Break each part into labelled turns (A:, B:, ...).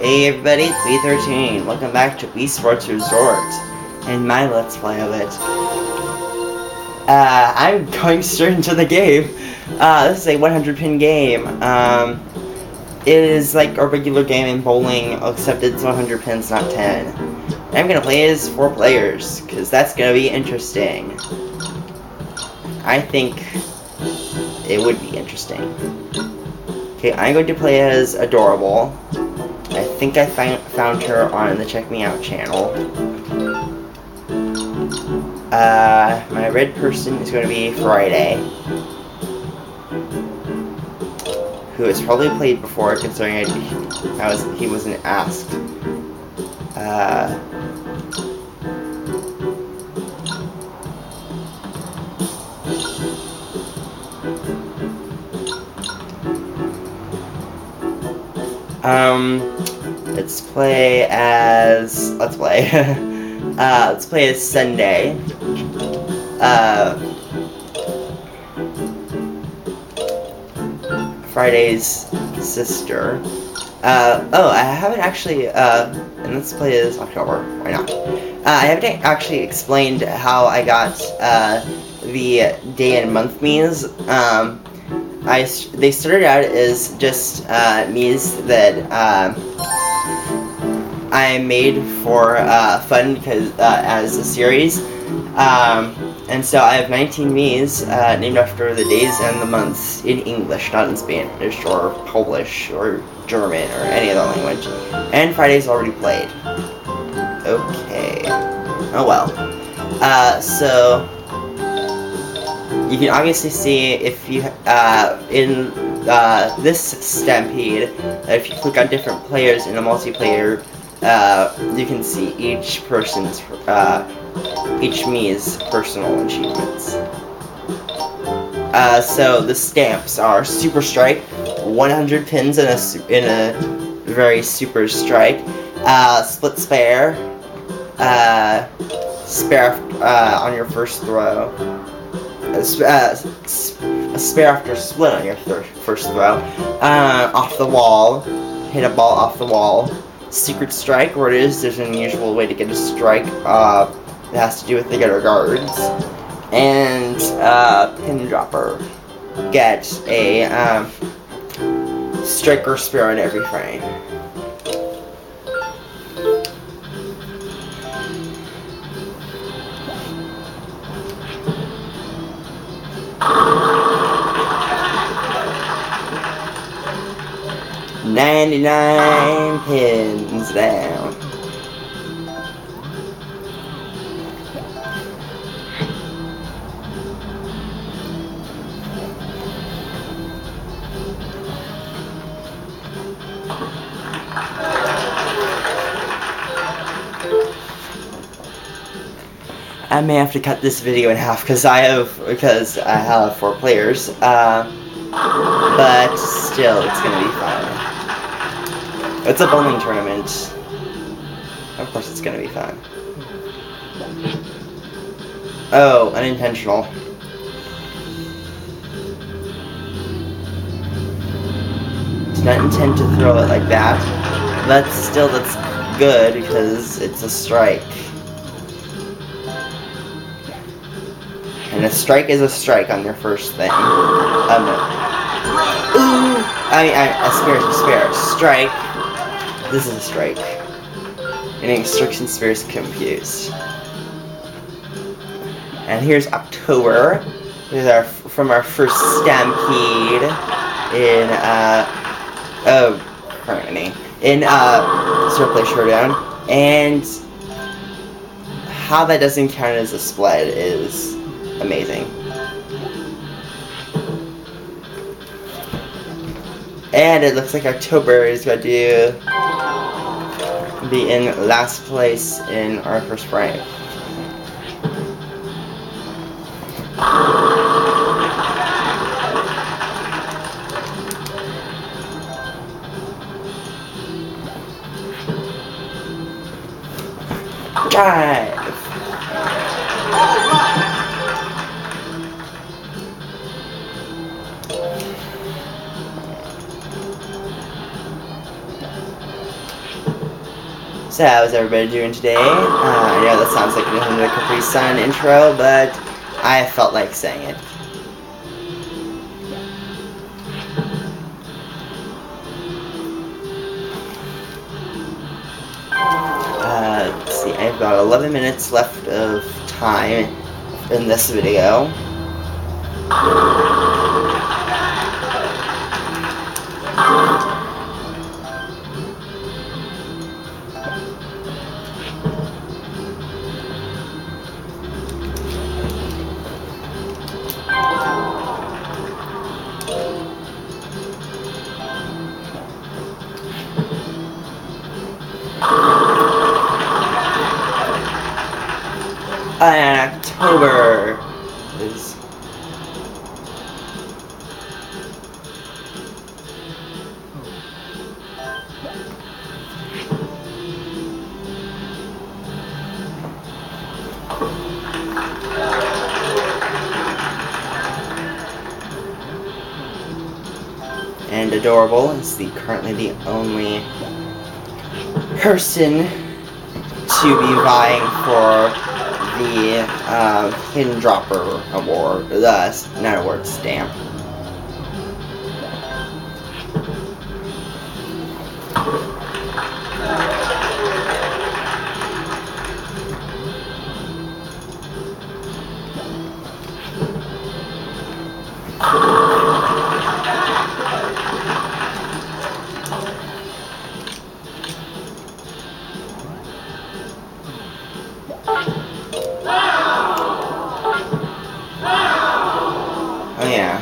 A: Hey everybody, it's B13. Welcome back to Wii Sports Resort and my Let's Play of it. Uh, I'm going straight into the game. Uh, this is a 100 pin game. Um, it is like a regular game in bowling, except it's 100 pins, not 10. And I'm gonna play as four players, because that's gonna be interesting. I think it would be interesting. Okay, I'm going to play as Adorable. I think I found her on the Check Mii Out channel. Uh, my red person is going to be Friday. Who has probably played before, considering I, I was he wasn't asked. Uh, Um, let's play as, let's play, uh, let's play as Sunday. Uh, Friday's sister. Uh, oh, I haven't actually, uh, and let's play as October, why not? Uh, I haven't actually explained how I got, uh, the day and month means, um, I they started out as just uh, Mii's that uh, I made for uh, fun because uh, as a series, um, and so I have 19 Mii's uh, named after the days and the months in English, not in Spanish or Polish or German or any other language. And Friday's already played. Okay. Oh well. Uh, so you can obviously see if you uh, in uh, this stampede if you click on different players in a multiplayer uh, you can see each person's uh, each Mii's personal achievements uh, so the stamps are super strike 100 pins in a in a very super strike uh, split spare spare on your first throw a, uh, a spare after split on your first throw. Uh, off the wall, hit a ball off the wall. Secret strike, where it is, there's an unusual way to get a strike uh, that has to do with the gutter guards. And uh, pin dropper, get a um, striker spear on every frame. 99 pins down. I may have to cut this video in half because I have because I have four players. Uh, but still, it's gonna be fun. It's a bowling tournament. Of course it's gonna be fun. Oh, unintentional. Did not intend to throw it like that. But still, that's good because it's a strike. And a strike is a strike on your first thing. Um, ooh! I mean, I, a spare a spare. Strike this is a strike. And instruction spares confused. And here's October. Is our from our first stampede in uh oh harmony in uh Circle Showdown. And how that doesn't count as a split is amazing. And it looks like October is to do be in last place in our first frame. Drive! So how's everybody doing today? Uh, I know that sounds like a Capri Sun intro, but I felt like saying it. Uh, let's see, I have about 11 minutes left of time in this video. Adorable is the currently the only person to be vying for the uh, Hidden Dropper Award, uh, not award, stamp. Yeah,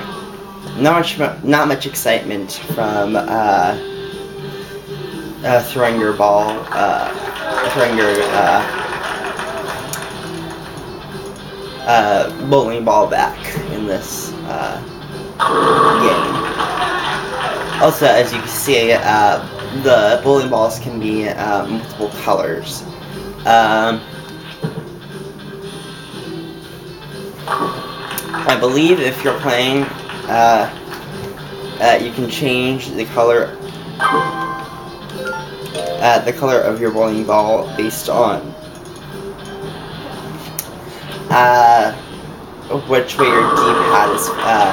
A: not much, not much excitement from uh, uh, throwing your ball, uh, throwing your uh, uh, bowling ball back in this uh, game. Also, as you can see, the bowling balls can be multiple colors. Um, I believe if you're playing, uh, uh, you can change the color, uh, the color of your bowling ball based on uh, which way your D-pad is, uh,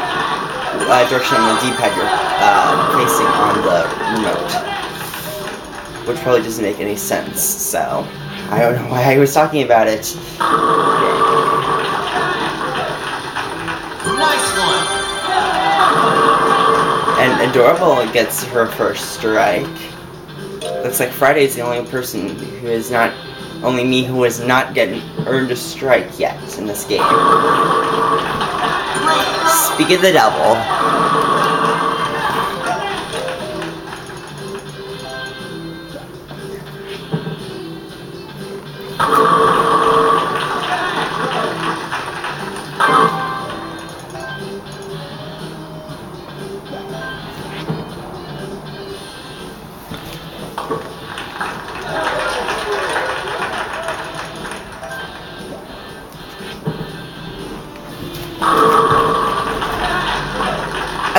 A: uh, direction on the D-pad you're uh, facing on the remote, which probably doesn't make any sense. So I don't know why I was talking about it. Adorable gets her first strike. Looks like Friday's the only person who is not, only me who has not getting earned a strike yet in this game. Speak of the devil.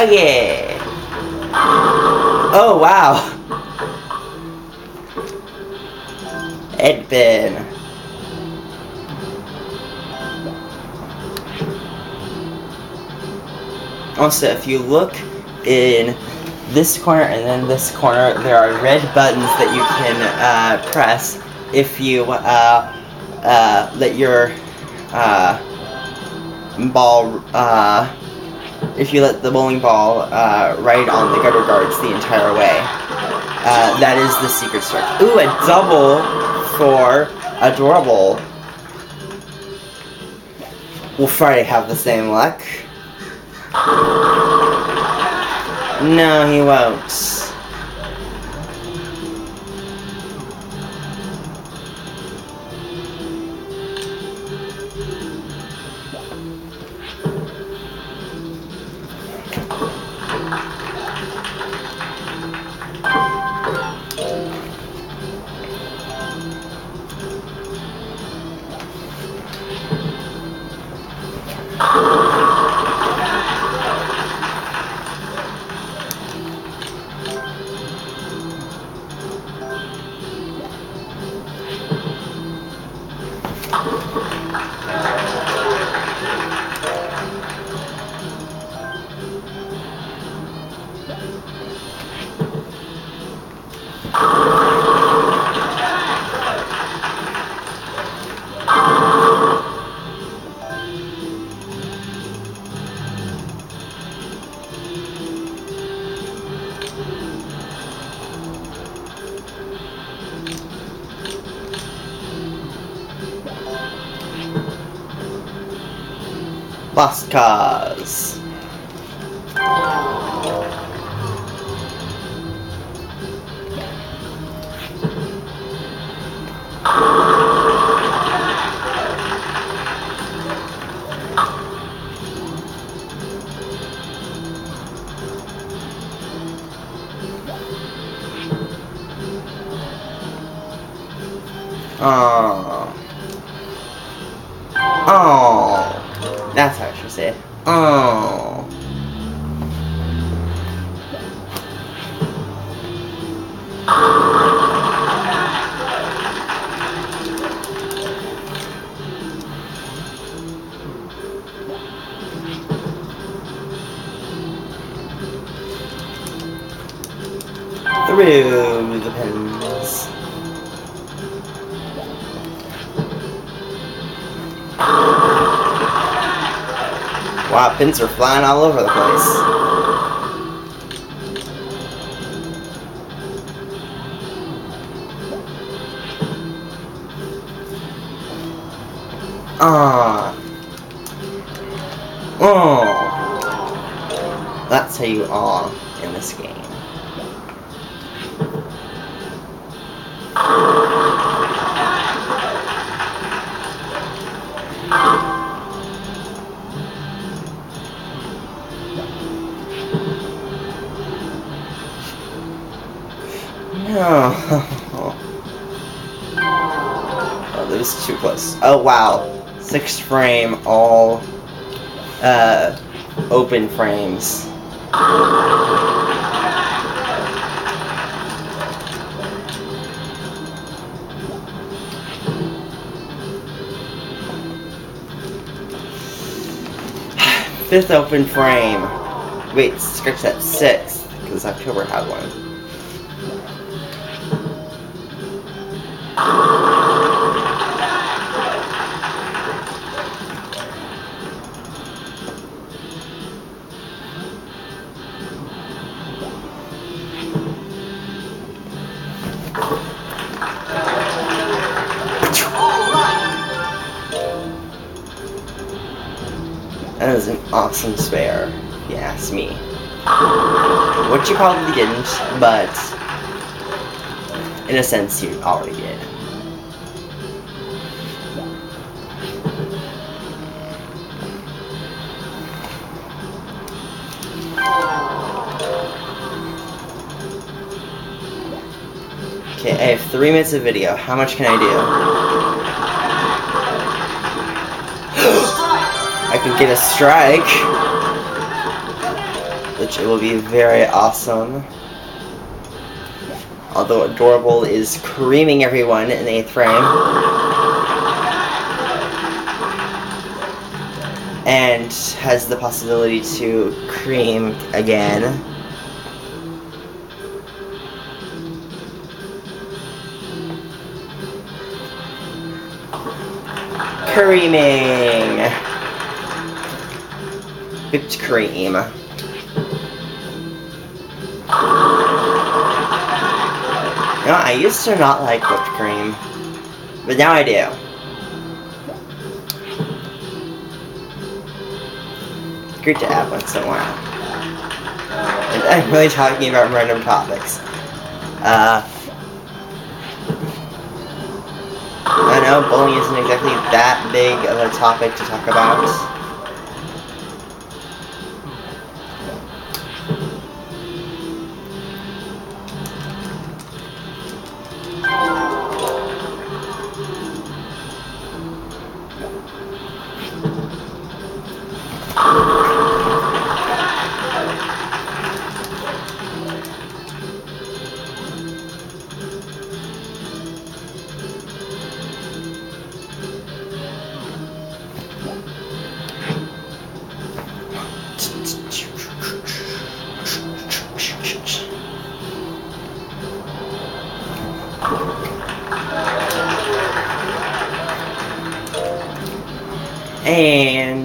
A: Okay. Oh wow. Edbin. Also, if you look in this corner and then this corner, there are red buttons that you can uh, press if you uh, uh, let your uh, ball uh, if you let the bowling ball uh, ride on the gutter guards the entire way. Uh, that is the secret strike. Ooh, a double for adorable. Will Friday have the same luck? No, he won't. Grrrr. Lost Cause. Uh, Through the pins. Wow, pins are flying all over the place. Ah. Oh. That's how you are in this game. Too close. Oh, wow. six frame, all uh, open frames. Fifth open frame. Wait, scratch that sixth, because October had one. Awesome spare, you ask me. Which you probably didn't, but in a sense you already did. Okay, I have three minutes of video. How much can I do? Get a strike. Which will be very awesome. Although Adorable is creaming everyone in the 8th frame. And has the possibility to cream again. Creaming! Whipped cream. You know, I used to not like whipped cream, but now I do. It's great to add once in a while. And I'm really talking about random topics. Uh, I know bullying isn't exactly that big of a topic to talk about. And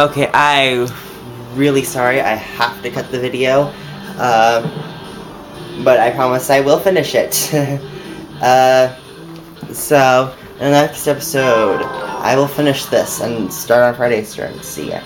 A: Okay, I really sorry. I have to cut the video. Um, but I promise I will finish it. uh, so, in the next episode, I will finish this and start on Friday Eastern. See ya.